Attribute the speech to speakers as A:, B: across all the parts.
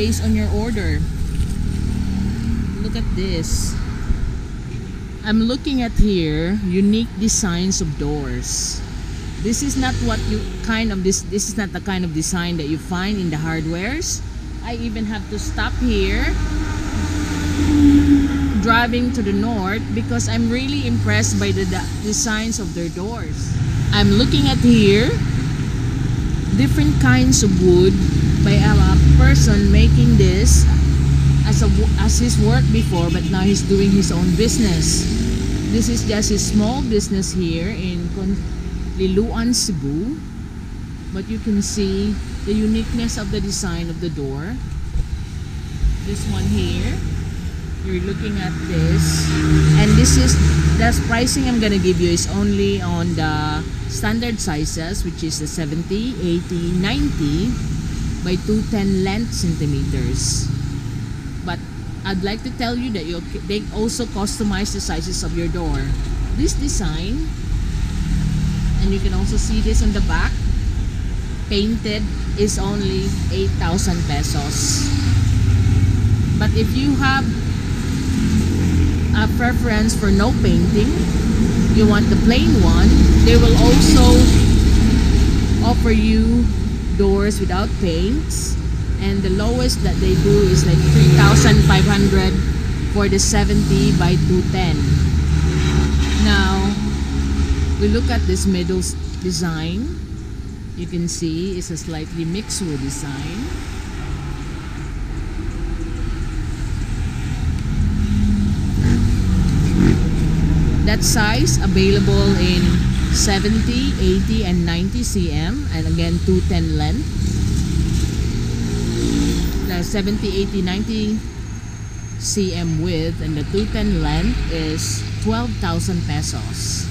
A: based on your order. Look at this. I'm looking at here unique designs of doors. This is not what you kind of this this is not the kind of design that you find in the hardwares. I even have to stop here driving to the north because I'm really impressed by the the designs of their doors. I'm looking at here different kinds of wood by a, a person making this as a as his work before but now he's doing his own business. This is just a small business here in Liloan, Cebu. But you can see the uniqueness of the design of the door. This one here you're looking at this and this is the pricing I'm gonna give you is only on the standard sizes which is the 70 80 90 by 210 length centimeters. But I'd like to tell you that you they also customize the sizes of your door. This design and you can also see this on the back painted is only 8,000 pesos. But if you have a preference for no painting you want the plain one they will also offer you doors without paints. And the lowest that they do is like 3,500 for the 70 by 210 now we look at this middle design. You can see it's a slightly mixed wood design. That size available in 70 80 and 90 cm and again 210 length. The 70 80 90 cm width and the 210 length is 12,000 pesos.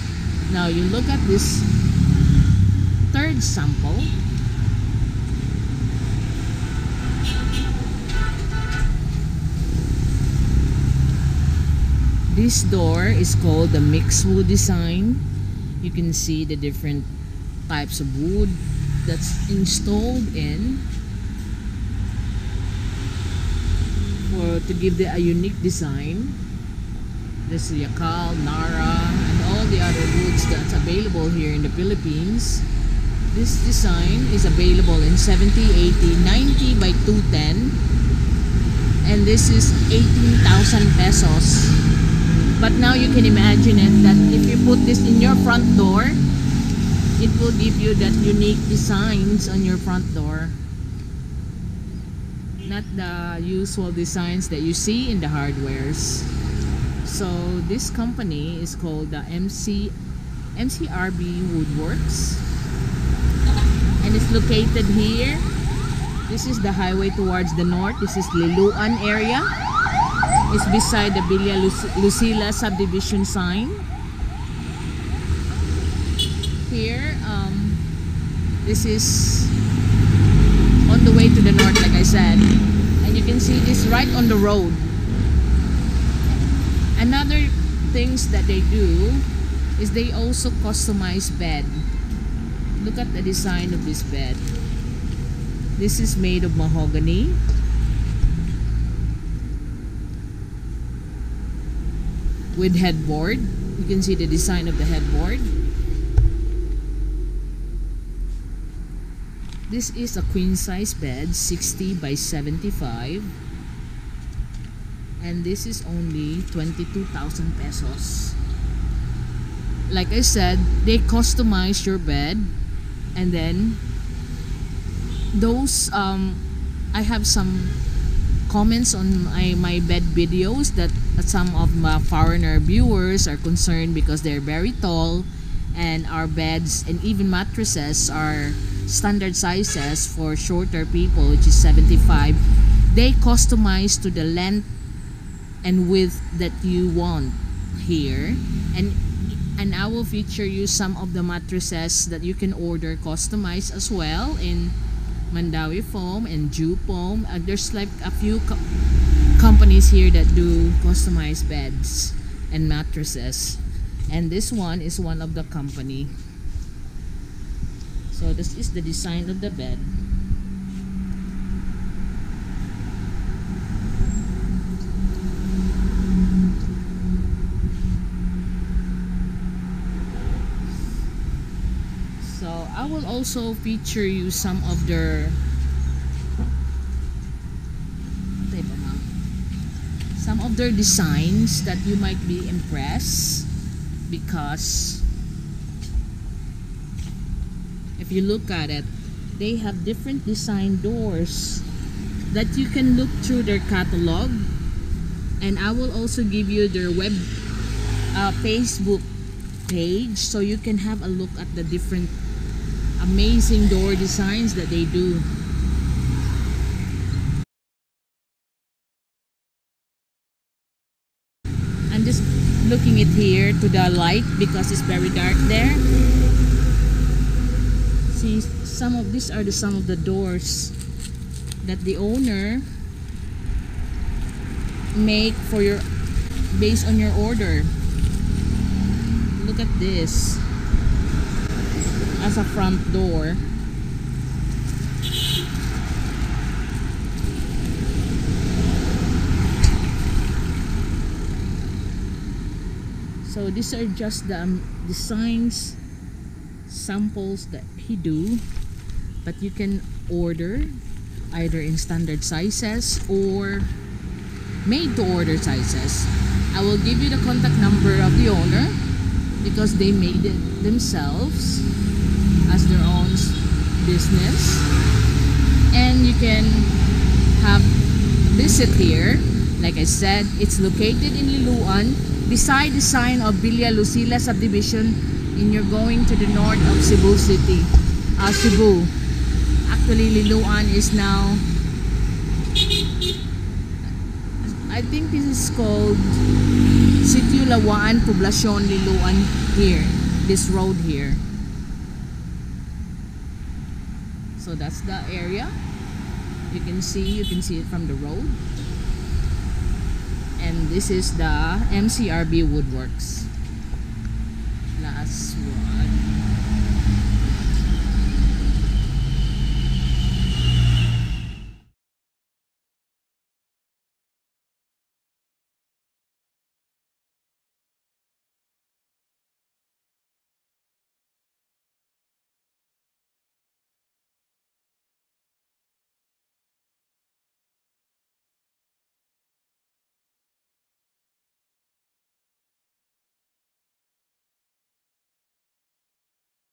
A: Now you look at this third sample. This door is called the mixed wood design you can see the different types of wood that's installed in. For to give the, a unique design this is yakal, nara and all the other woods that's available here in the Philippines. This design is available in 70, 80, 90 by 210 and this is 18,000 pesos but now you can imagine it that if you put this in your front door it will give you that unique designs on your front door. Not the usual designs that you see in the hardwares. So this company is called the MC MCRB Woodworks. And it's located here. This is the highway towards the north. This is Liloan area it's beside the Villa Lucila subdivision sign. Here um, this is on the way to the north like I said. And you can see this right on the road. Another things that they do is they also customize bed. Look at the design of this bed. This is made of mahogany with headboard. You can see the design of the headboard. This is a queen size bed 60 by 75 and this is only 22,000 pesos. Like I said they customize your bed. And then those um, I have some comments on my, my bed videos that some of my foreigner viewers are concerned because they're very tall and our beds and even mattresses are standard sizes for shorter people which is 75 they customize to the length and width that you want here. And and I will feature you some of the mattresses that you can order customized as well in Mandawi Foam and Jew Foam. Uh, there's like a few co companies here that do customized beds and mattresses. And this one is one of the company. So this is the design of the bed. Also feature you some of their some of their designs that you might be impressed because if you look at it they have different design doors that you can look through their catalog. And I will also give you their web uh, Facebook page so you can have a look at the different amazing door designs that they do. I'm just looking it here to the light because it's very dark there. See, some of these are the some of the doors that the owner make for your based on your order. Look at this as a front door. So these are just the um, designs samples that he do but you can order either in standard sizes or made to order sizes. I will give you the contact number of the owner because they made it themselves as their own s- business. And you can have visit here. Like I said it's located in Liloan beside the sign of Villa Lucila subdivision and you're going to the north of Cebu City. Uh, Cebu. Actually Liloan is now I think this is called Sitio Lawaan Poblacion Liloan here this road here so that's the area. You can see you can see it from the road. And this is the MCRB Woodworks. Last one